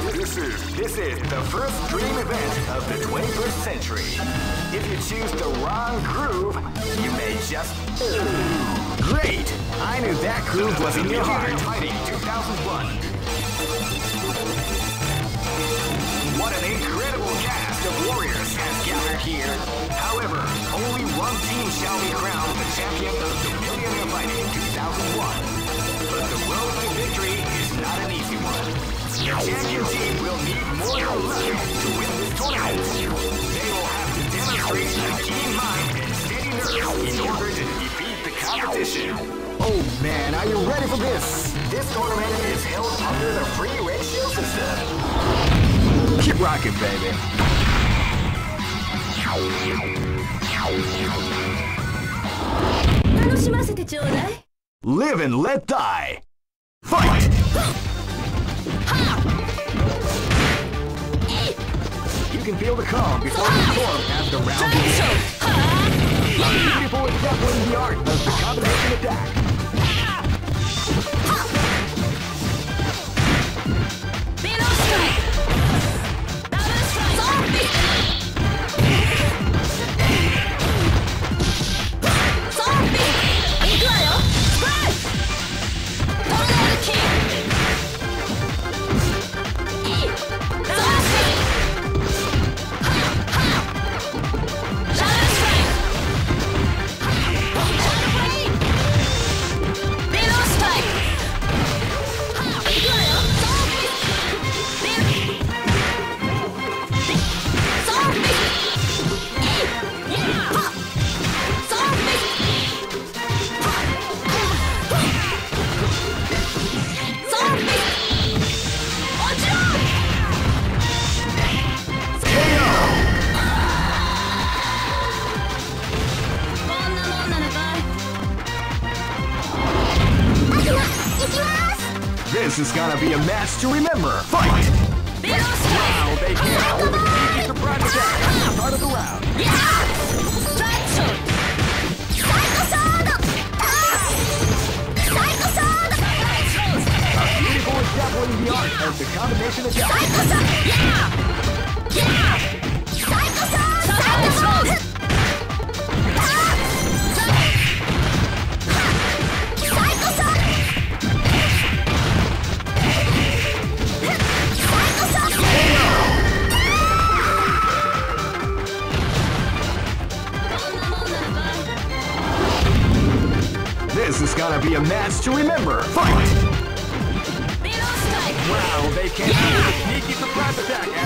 This is this is the first dream event of the 21st century. If you choose the wrong groove, you may just. Great! I knew that groove was in your heart. Fighting 2001. What an incredible cast of warriors has gathered here. However, only one team shall be crowned the champion of the Millionaire Fighting 2001. But the road to victory is not an easy one. The champion team will need more than luck to win this tournament. They will have to demonstrate a keen mind and steady nerves in order to defeat the competition. Oh man, are you ready for this? This tournament is held under the free red system. Keep rocking, baby. Live and let die. Fight! Can feel the calm before the storm as the round begins. Beautiful example in the art of the combination attack. Below strike! Double strike!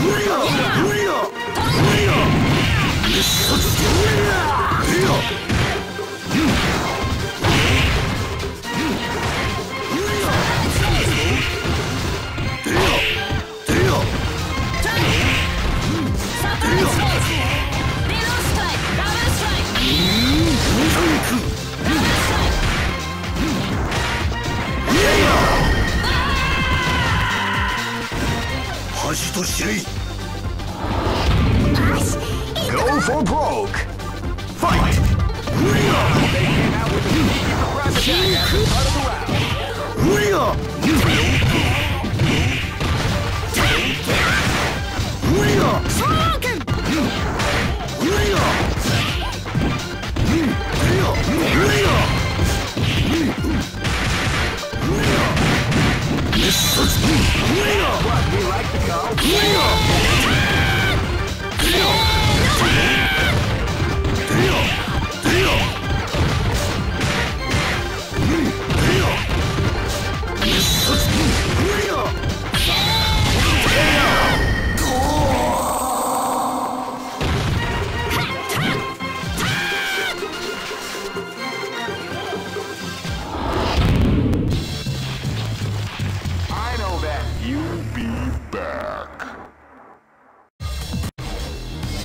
Attack at the start of the round. Go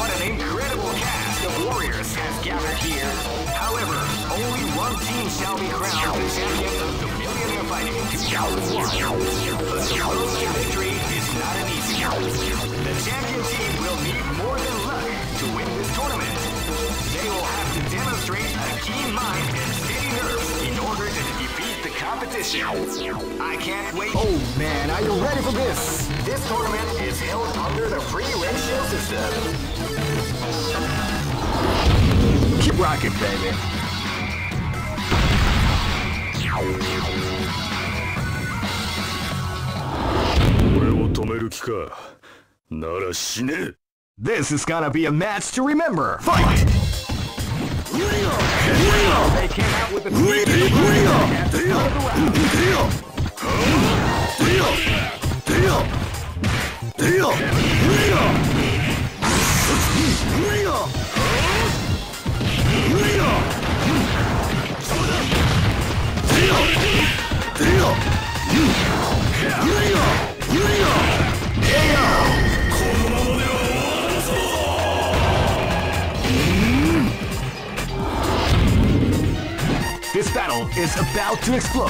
What an incredible cast of warriors has gathered here. However, only one team shall be crowned the champion of the Millionaire Fighting 2001. But the road to victory is not an easy one. The champion team will need more than luck to win this tournament. They will have to demonstrate a keen mind and steady nerves effort and defeat the competition. I can't wait. Oh man, are you ready for this? This tournament is held under the free red system. Keep rocking, baby. This is gonna be a match to remember. Fight! They came out to explode.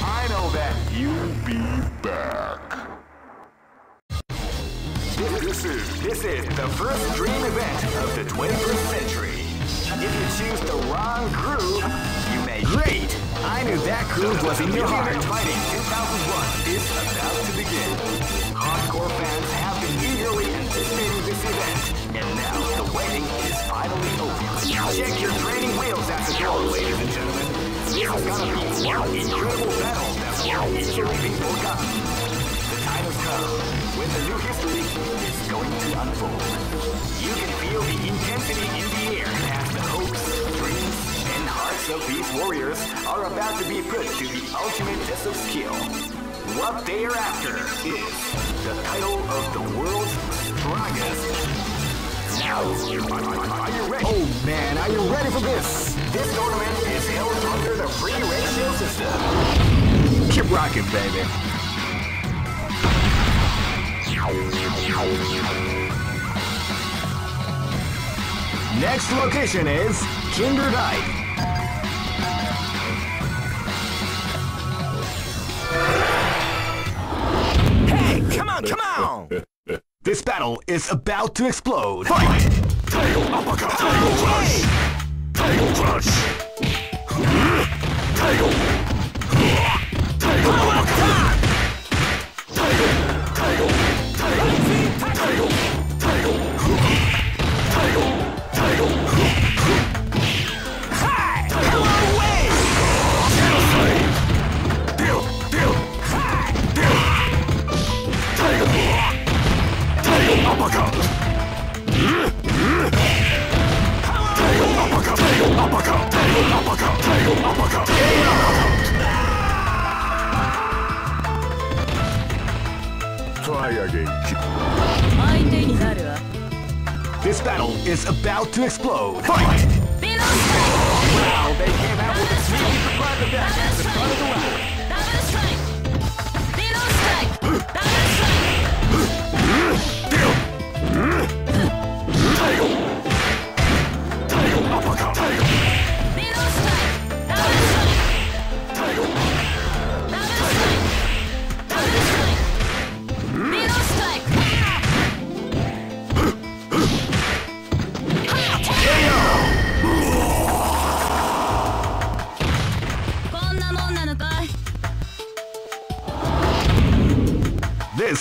I know that you'll be back. This is this is the first dream event of the 21st century. If you choose the wrong groove, you may. Great! I knew that groove was in your heart. Fighting 2001 is about to begin. Hardcore fans event, and now the waiting is finally over. Check your training wheels at the door, ladies and gentlemen. This is gonna be one incredible battle that easily be forgotten. The time has come when the new history is going to unfold. You can feel the intensity in the air as the hopes, dreams, and hearts of these warriors are about to be put to the ultimate test of skill. What they are after is the title of the world's Dragas. Now, are you ready? Oh man, are you ready for this? This tournament is held under the free ratio system. Keep rocking, baby. Next location is Kinderdijk. Hey, come on, come on! This battle is about to explode. Fight! Tiger uppercut! Tiger crush! Tiger crush!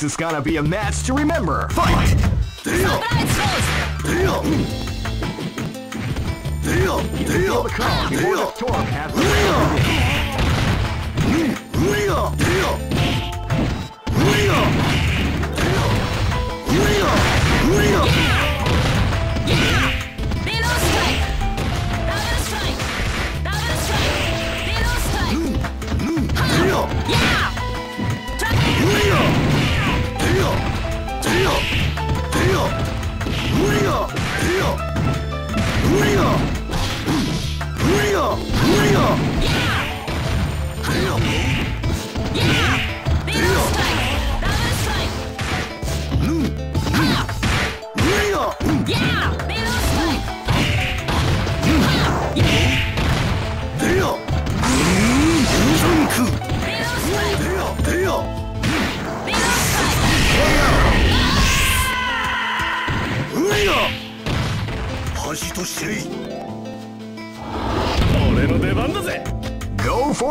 This is gonna be a match to remember. Fight! Deal! Deal! Deal! Deal! Deal! Deal! Deal! Deal!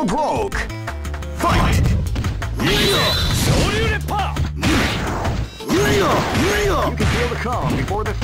or broke. Fight! You can feel the calm before the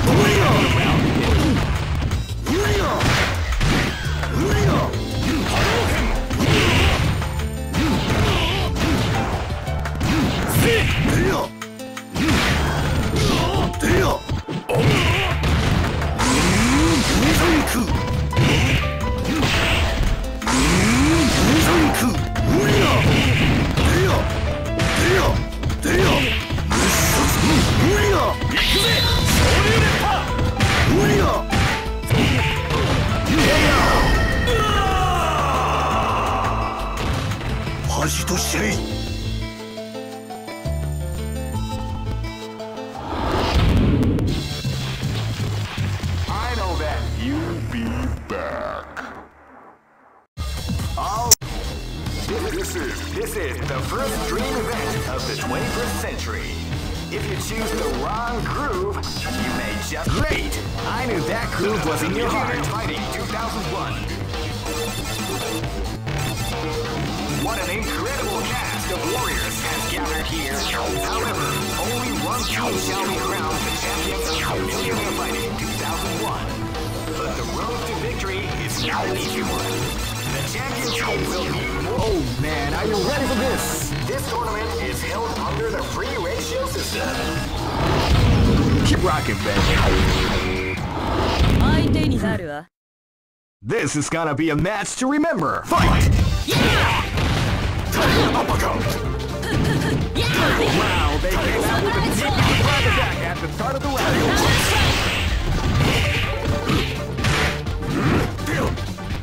is gonna be a match to remember. Fight! Yeah! Wow, they came out with a significant crowd attack at the start of the round.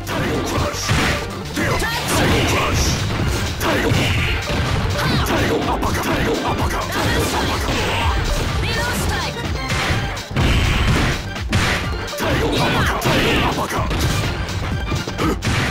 Tiger Crush! Tiger Uppercut! Tiger Uppercut! Uppercut! Uppercut! Tiger Uppercut! Huh?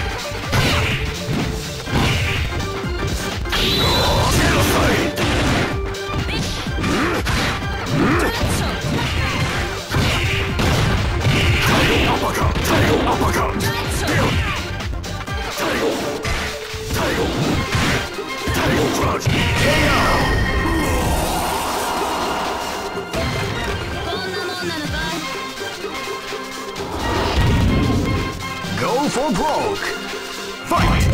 For broke. Fight!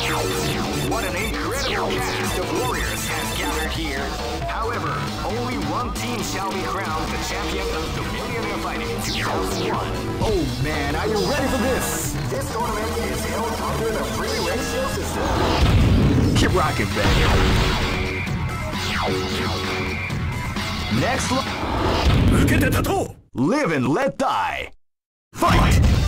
What an incredible cast of warriors has gathered here. However, only one team shall be crowned the champion of the Millionaire Fighting 2001. Oh man, are you ready for this? This tournament is held under the free ratio system. Keep rocking, baby. Next look. Live and let die. Fight! Fight.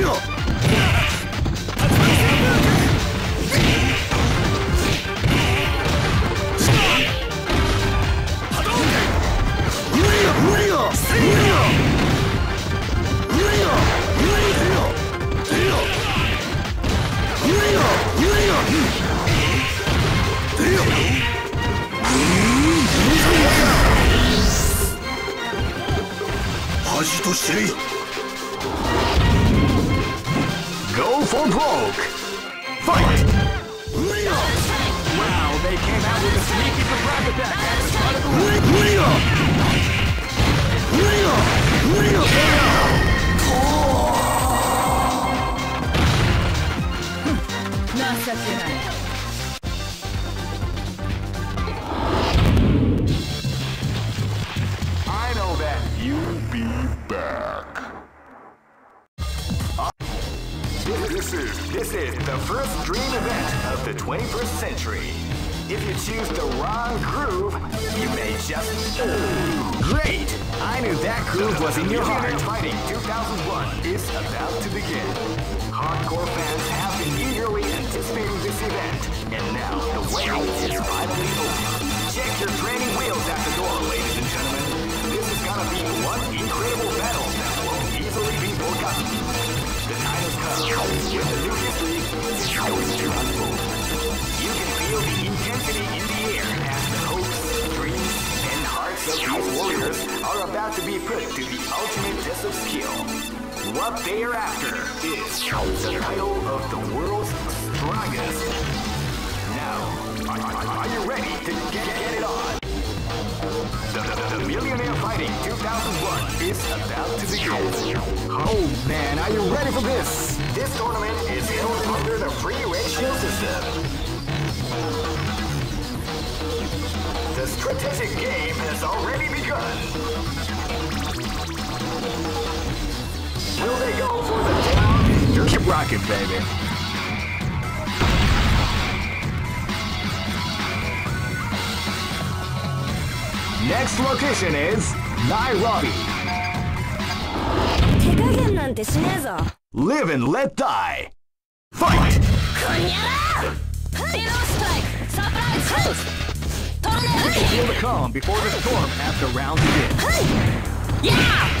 Yeah! 恥と知れ Go for broke. Fight! Wow, they came out with a sneaky surprise attack at the start of the round. I the 21st century. If you choose the wrong groove, you may just Great! I knew that groove was in your heart. Fighting 2001 is about to begin. Hardcore fans have been eagerly anticipating this event, and now the wait is finally over. Check your training wheels at the door, ladies and gentlemen. This is gonna be one incredible battle that won't easily be forgotten. The time has come when the new history to unfold. Feel the intensity in the air as the hopes, dreams, and hearts of these warriors are about to be put to the ultimate test of skill. What they are after is the title of the world's strongest. Now, are, you ready to get, get it on? The, the, the Millionaire Fighting 2001 is about to begin. Oh man, are you ready for this? This tournament is held under the free ratio system. strategic game has already begun. Will they go for the down? Keep rocking, baby. Next location is Nairobi. Live and let die. Fight! Zero strike! Surprise! Feel the calm before the storm after round again. Yeah!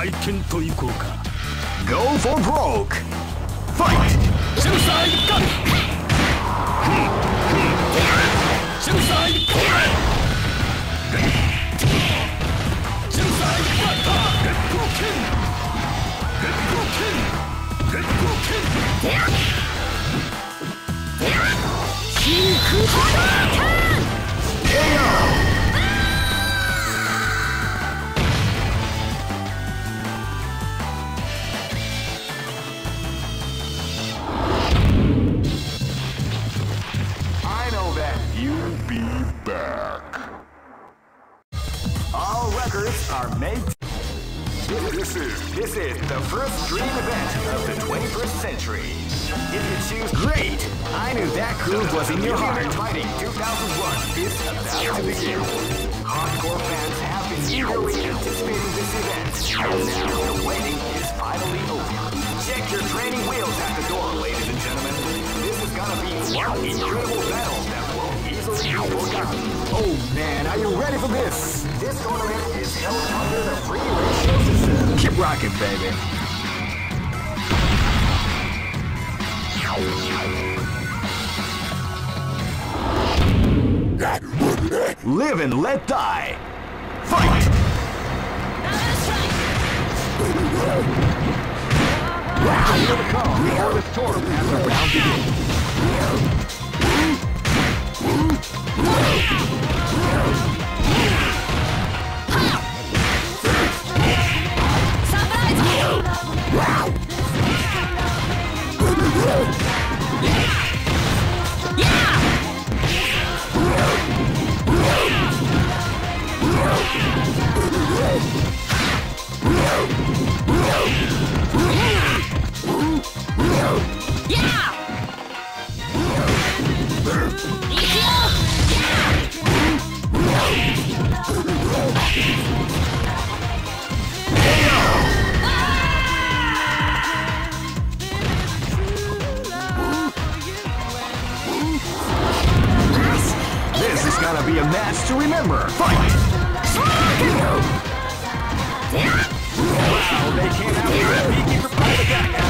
体験といこうか。Are you ready for this? This tournament is held under the free ratio system. Keep rocking, baby. Live and let die. Fight! As round begins. Yeah! match to remember. Fight! Wow, they.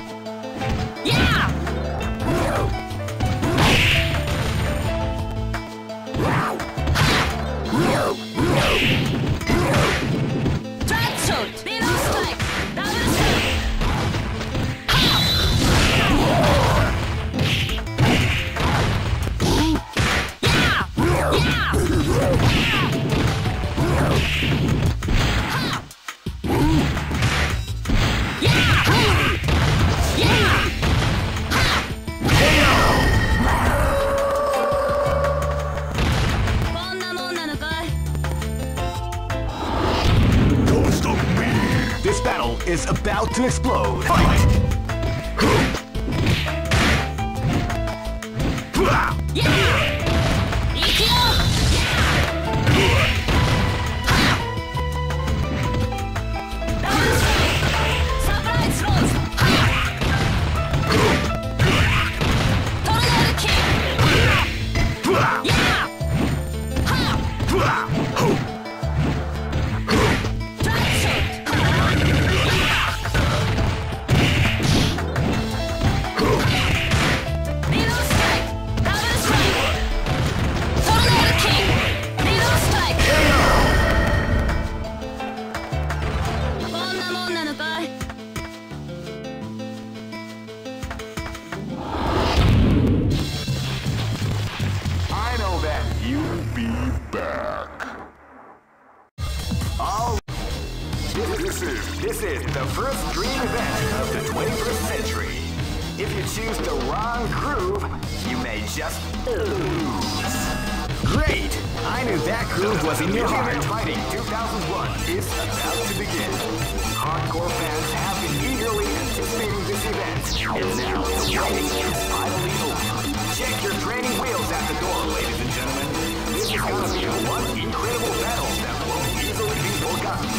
Check your training wheels at the door, ladies and gentlemen. This is gonna be one incredible battle that won't easily be forgotten.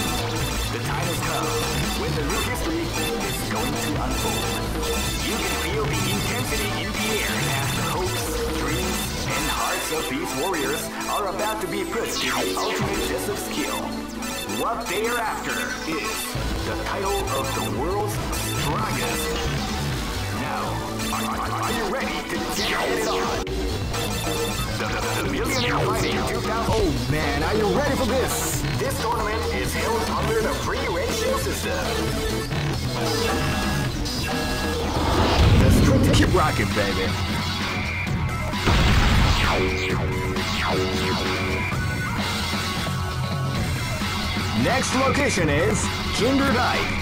The time has come when the new history is going to unfold. You can feel the intensity in the air as the hopes, dreams, and hearts of these warriors are about to be put to the ultimate test of skill. What they are after is the title of the world's strongest. Are, you ready to get on? The, the, Millionaire Fighting 2000. Oh man, are you ready for this? This tournament is held under the free ratio system. The keep rocking, baby. Next location is Kinderdijk.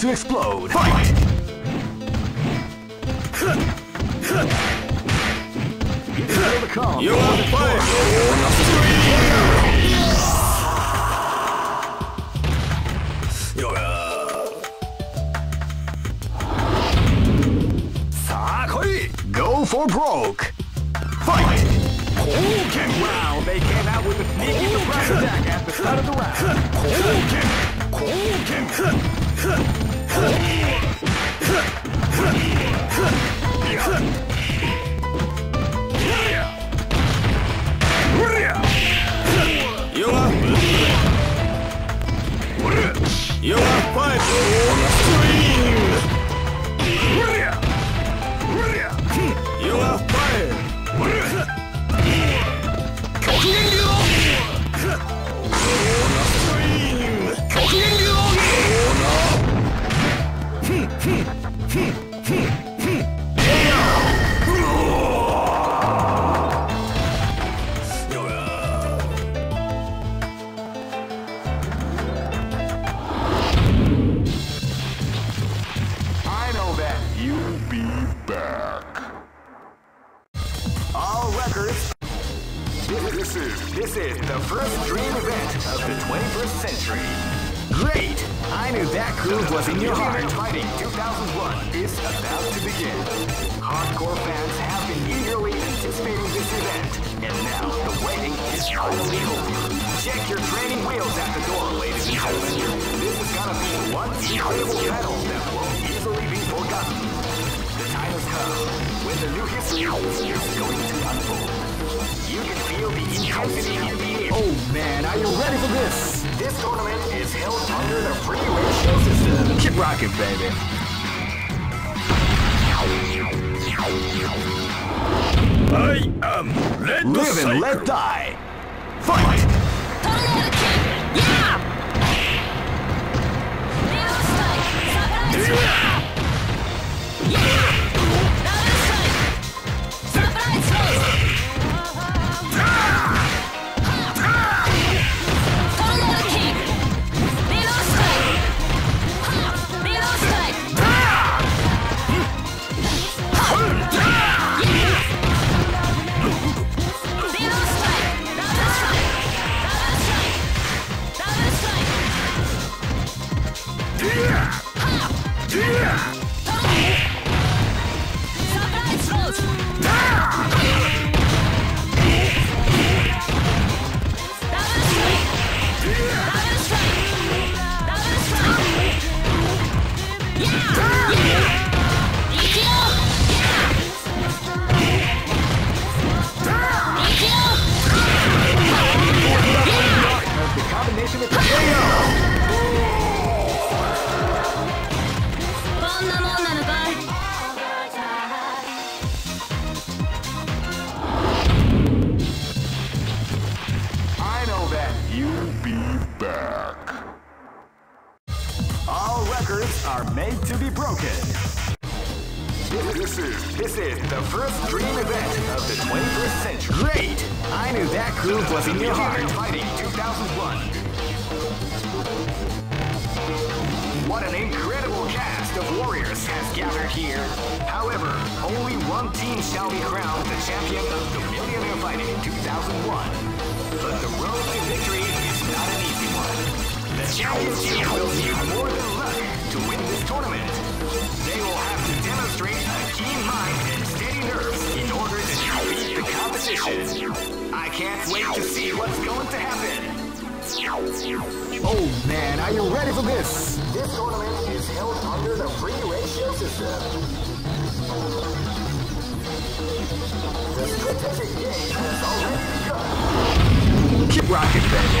to explode. no rocking, baby. I am let Live and let die. Champion team will need more than luck to win this tournament. They will have to demonstrate a keen mind and steady nerves in order to defeat the competition. I can't wait to see what's going to happen. Oh man, are you ready for this? This tournament is held under the free ratio system. The strategic game has already begun. Keep rocking, baby.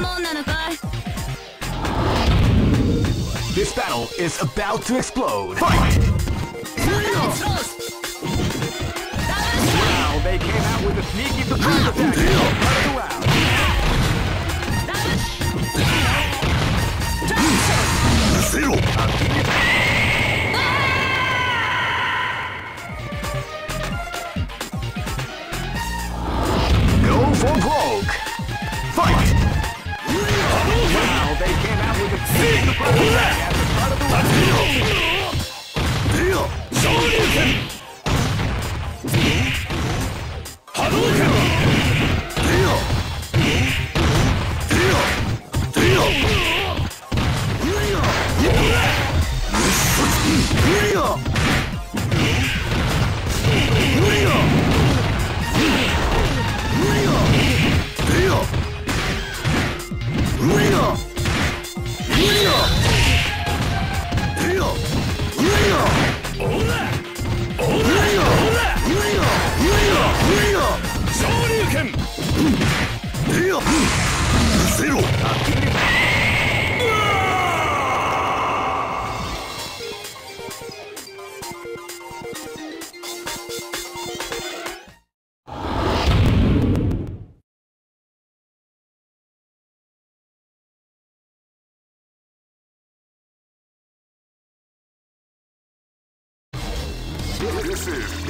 もんなのかい This battle is about to explode. Fight! サプライズローズダブルストライ Wow, they came out with a sneaky surprise attack. Wow. ク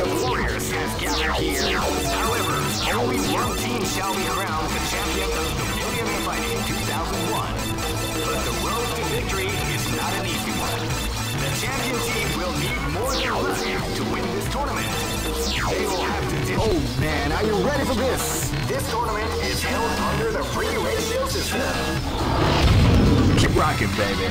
Of warriors have gathered here. However, only one team shall be crowned the champion of the Millionaire Fighting 2001. But the road to victory is not an easy one. The champion team will need more than luck to win this tournament. They will have to. Oh man, are you ready for this? This tournament is held under the free ratio system. Keep rocking, baby.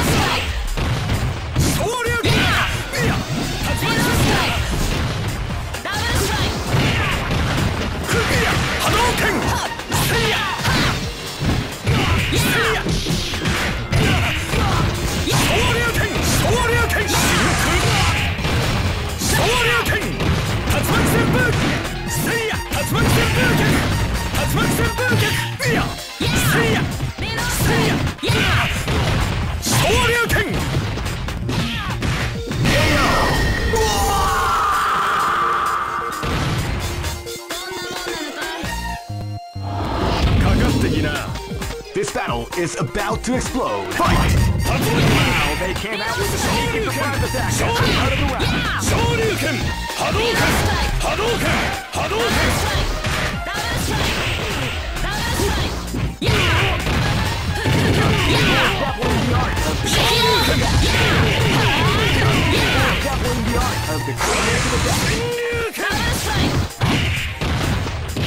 This battle is about to explode. Fight! Wow, they came out with the sneaky attack. Out of the round. Shoryuken! 波動拳波動拳波動拳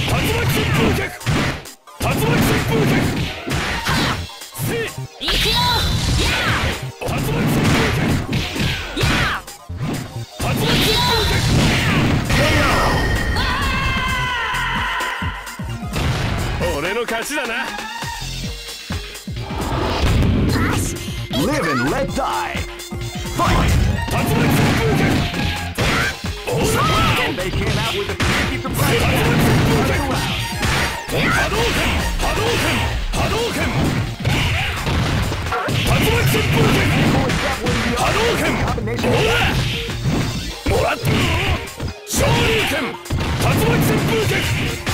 竜巻旋風脚竜巻旋風脚話だな Live and let die! Fight! Somehow they came out with a candy from Hadouken! Hadouken! Hadouken! Hadouken! Hadouken! Hadouken! もらった勝利剣竜巻旋風剣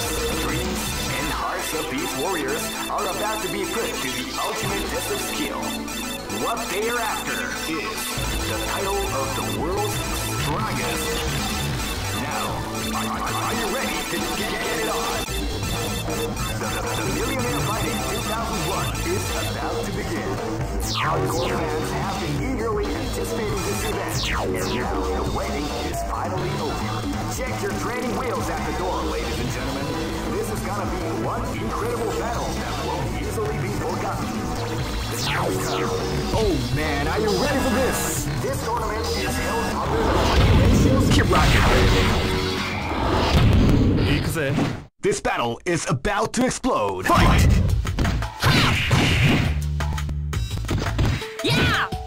of these warriors are about to be put to the ultimate test of skill. What they are after is the title of the world's strongest. Now, are, you ready to get, it on? The, the Millionaire Fighting 2001 is about to begin. Hardcore fans have been eagerly anticipating this event, and now the waiting is finally over. Check your training wheels at the door, ladies and gentlemen gonna be one incredible battle that won't easily be forgotten. Oh man, are you ready for this? This tournament is held under the. Keep rocking. This battle is about to explode. Fight! Yeah!